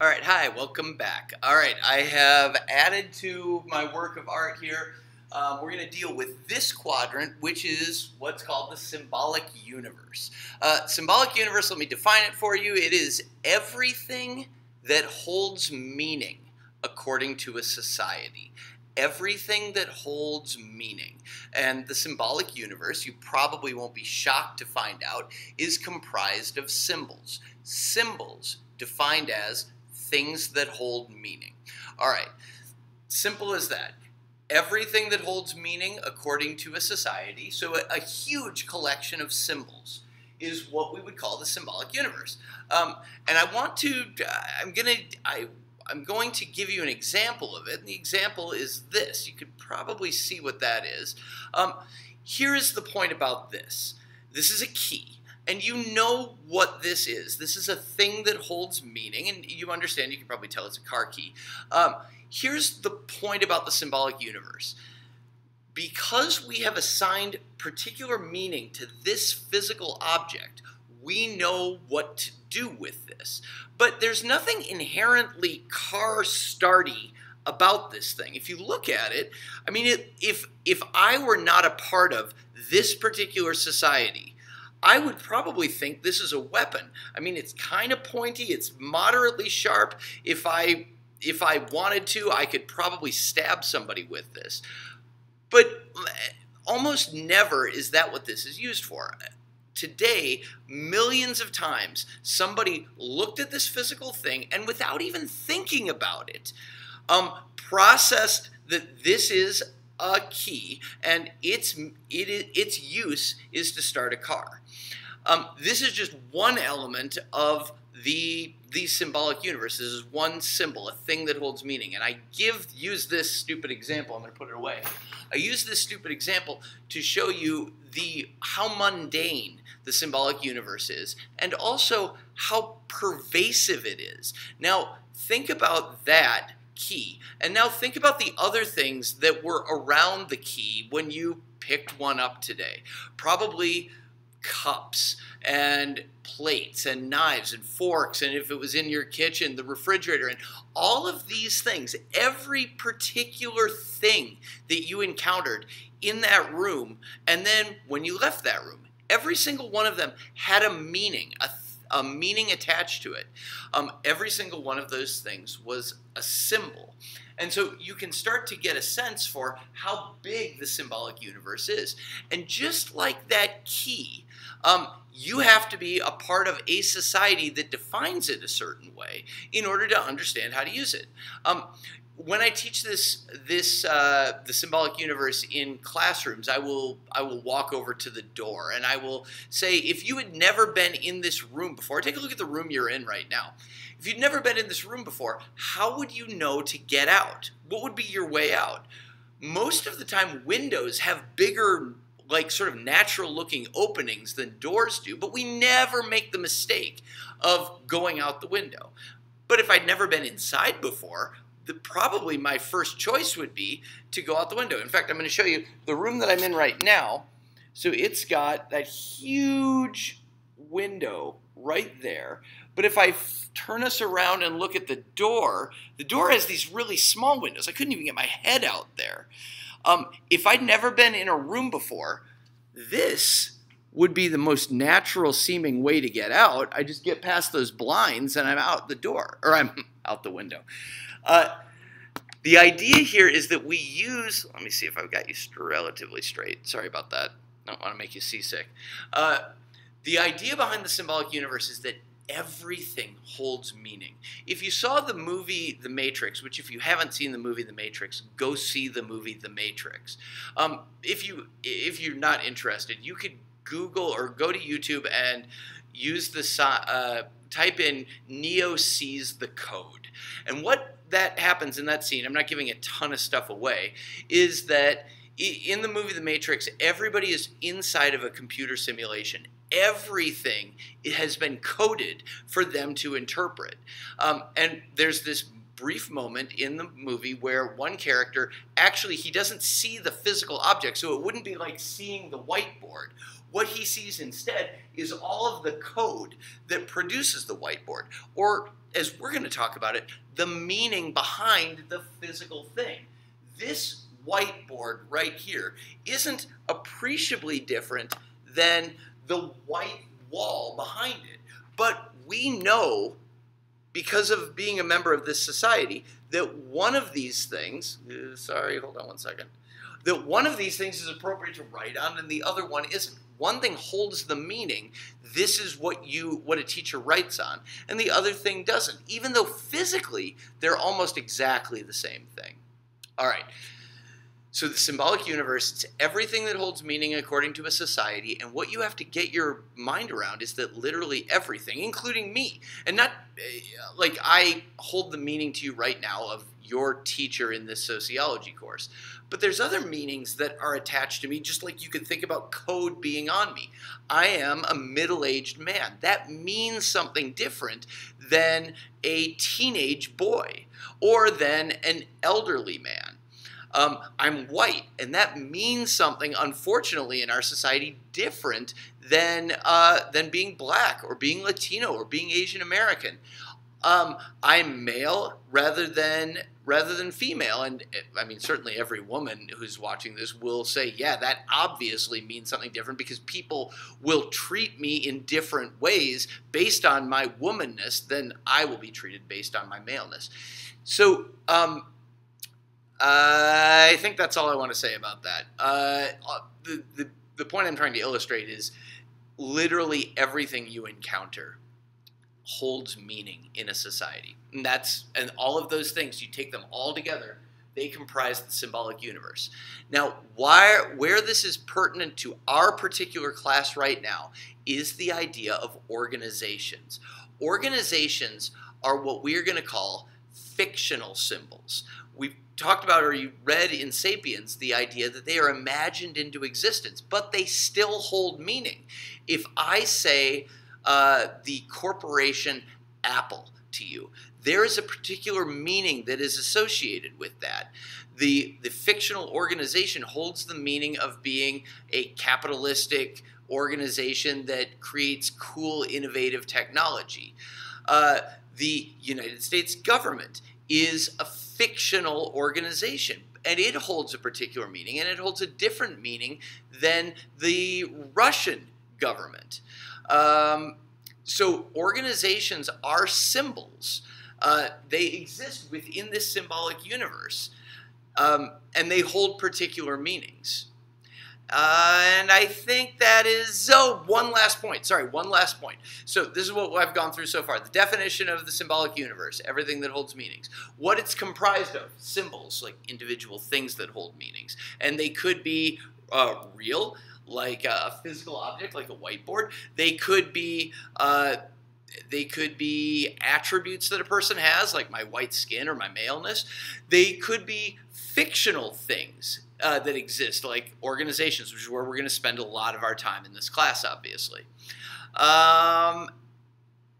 All right, hi, welcome back. All right, I have added to my work of art here. Um, we're going to deal with this quadrant, which is what's called the symbolic universe. Uh, symbolic universe, let me define it for you. It is everything that holds meaning according to a society. Everything that holds meaning. And the symbolic universe, you probably won't be shocked to find out, is comprised of symbols. Symbols defined as things that hold meaning. All right, simple as that. Everything that holds meaning according to a society, so a, a huge collection of symbols is what we would call the symbolic universe. Um, and I want to, I'm gonna, I, I'm going to give you an example of it. And the example is this. You could probably see what that is. Um, here is the point about this. This is a key and you know what this is. This is a thing that holds meaning, and you understand, you can probably tell it's a car key. Um, here's the point about the symbolic universe. Because we have assigned particular meaning to this physical object, we know what to do with this. But there's nothing inherently car starty about this thing. If you look at it, I mean, it, if if I were not a part of this particular society, I would probably think this is a weapon. I mean, it's kind of pointy, it's moderately sharp. If I if I wanted to, I could probably stab somebody with this. But almost never is that what this is used for. Today, millions of times, somebody looked at this physical thing and without even thinking about it, um, processed that this is a key, and its it, its use is to start a car. Um, this is just one element of the the symbolic universe. This is one symbol, a thing that holds meaning. And I give use this stupid example. I'm going to put it away. I use this stupid example to show you the how mundane the symbolic universe is, and also how pervasive it is. Now, think about that key. And now think about the other things that were around the key when you picked one up today. Probably cups and plates and knives and forks and if it was in your kitchen the refrigerator and all of these things every particular thing that you encountered in that room and then when you left that room every single one of them had a meaning a a meaning attached to it. Um, every single one of those things was a symbol. And so you can start to get a sense for how big the symbolic universe is. And just like that key, um, you have to be a part of a society that defines it a certain way in order to understand how to use it. Um, when I teach this this uh, the symbolic universe in classrooms, I will I will walk over to the door and I will say, if you had never been in this room before, take a look at the room you're in right now. If you'd never been in this room before, how would you know to get out? What would be your way out? Most of the time, windows have bigger like sort of natural looking openings than doors do, but we never make the mistake of going out the window. But if I'd never been inside before, the, probably my first choice would be to go out the window. In fact, I'm going to show you the room that I'm in right now. So it's got that huge window right there. But if I turn us around and look at the door, the door has these really small windows. I couldn't even get my head out there. Um, if I'd never been in a room before, this would be the most natural seeming way to get out. I just get past those blinds and I'm out the door, or I'm out the window. Uh, the idea here is that we use, let me see if I've got you relatively straight. Sorry about that. I don't want to make you seasick. Uh, the idea behind the symbolic universe is that everything holds meaning. If you saw the movie The Matrix, which if you haven't seen the movie The Matrix, go see the movie The Matrix. Um, if you if you're not interested, you could Google or go to YouTube and use the uh, type in Neo sees the code. And what that happens in that scene, I'm not giving a ton of stuff away, is that in the movie The Matrix, everybody is inside of a computer simulation. Everything has been coded for them to interpret. Um, and there's this brief moment in the movie where one character actually he doesn't see the physical object, so it wouldn't be like seeing the whiteboard. What he sees instead is all of the code that produces the whiteboard, or as we're going to talk about it, the meaning behind the physical thing. This whiteboard right here isn't appreciably different than the white wall behind it. But we know, because of being a member of this society, that one of these things, uh, sorry, hold on one second, that one of these things is appropriate to write on and the other one isn't. One thing holds the meaning, this is what you what a teacher writes on, and the other thing doesn't, even though physically they're almost exactly the same thing. All right. So the symbolic universe, it's everything that holds meaning according to a society, and what you have to get your mind around is that literally everything, including me, and not eh, like I hold the meaning to you right now of your teacher in this sociology course, but there's other meanings that are attached to me, just like you could think about code being on me. I am a middle-aged man. That means something different than a teenage boy or than an elderly man. Um, I'm white, and that means something, unfortunately, in our society different than uh, than being black or being Latino or being Asian American. Um, I'm male rather than rather than female, and I mean certainly every woman who's watching this will say, yeah, that obviously means something different because people will treat me in different ways based on my womanness than I will be treated based on my maleness. So. Um, I think that's all I want to say about that. Uh, uh, the, the, the point I'm trying to illustrate is literally everything you encounter holds meaning in a society. And that's and all of those things, you take them all together, they comprise the symbolic universe. Now, why, where this is pertinent to our particular class right now is the idea of organizations. Organizations are what we are going to call fictional symbols. We've talked about or you read in Sapiens the idea that they are imagined into existence, but they still hold meaning. If I say uh, the corporation Apple to you, there is a particular meaning that is associated with that. The, the fictional organization holds the meaning of being a capitalistic organization that creates cool, innovative technology. Uh, the United States government is a fictional organization. And it holds a particular meaning, and it holds a different meaning than the Russian government. Um, so organizations are symbols. Uh, they exist within this symbolic universe, um, and they hold particular meanings. Uh, and I think that is, oh, one last point. Sorry, one last point. So this is what I've gone through so far. The definition of the symbolic universe, everything that holds meanings. What it's comprised of, symbols, like individual things that hold meanings. And they could be uh, real, like a physical object, like a whiteboard. They could be... Uh, they could be attributes that a person has, like my white skin or my maleness. They could be fictional things uh, that exist, like organizations, which is where we're going to spend a lot of our time in this class, obviously. Um,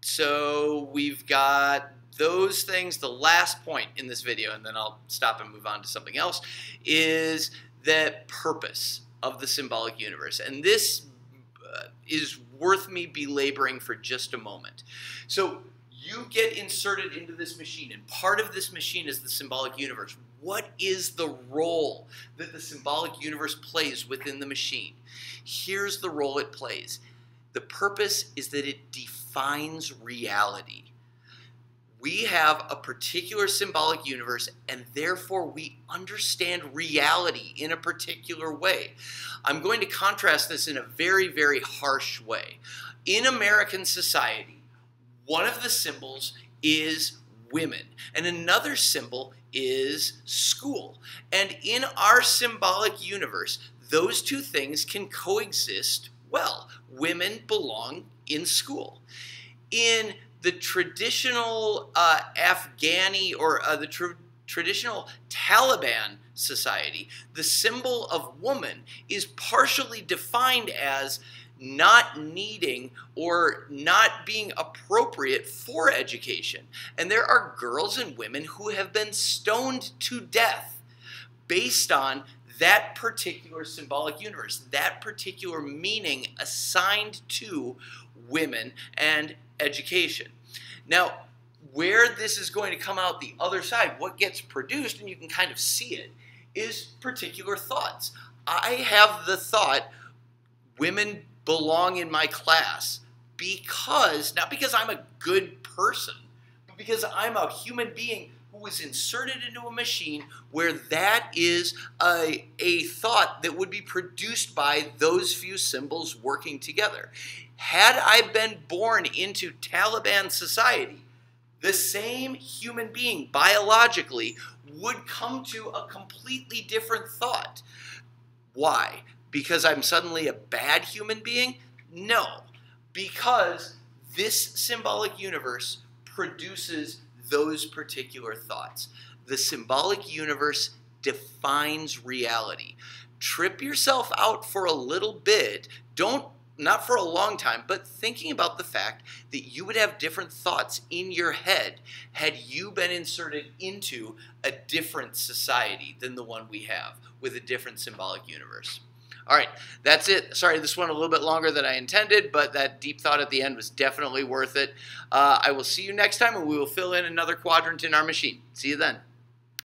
so we've got those things. The last point in this video, and then I'll stop and move on to something else, is the purpose of the symbolic universe. And this uh, is worth me belaboring for just a moment. So you get inserted into this machine, and part of this machine is the symbolic universe. What is the role that the symbolic universe plays within the machine? Here's the role it plays the purpose is that it defines reality. We have a particular symbolic universe, and therefore we understand reality in a particular way. I'm going to contrast this in a very, very harsh way. In American society, one of the symbols is women, and another symbol is school. And in our symbolic universe, those two things can coexist well. Women belong in school. In the traditional uh, Afghani or uh, the tra traditional Taliban society, the symbol of woman is partially defined as not needing or not being appropriate for education. And there are girls and women who have been stoned to death based on that particular symbolic universe, that particular meaning assigned to women and education. Now, where this is going to come out the other side, what gets produced, and you can kind of see it, is particular thoughts. I have the thought women belong in my class because, not because I'm a good person, but because I'm a human being who was inserted into a machine where that is a, a thought that would be produced by those few symbols working together. Had I been born into Taliban society, the same human being biologically would come to a completely different thought. Why? Because I'm suddenly a bad human being? No. Because this symbolic universe produces those particular thoughts. The symbolic universe defines reality. Trip yourself out for a little bit. Don't not for a long time, but thinking about the fact that you would have different thoughts in your head had you been inserted into a different society than the one we have with a different symbolic universe. All right, that's it. Sorry, this went a little bit longer than I intended, but that deep thought at the end was definitely worth it. Uh, I will see you next time, and we will fill in another quadrant in our machine. See you then.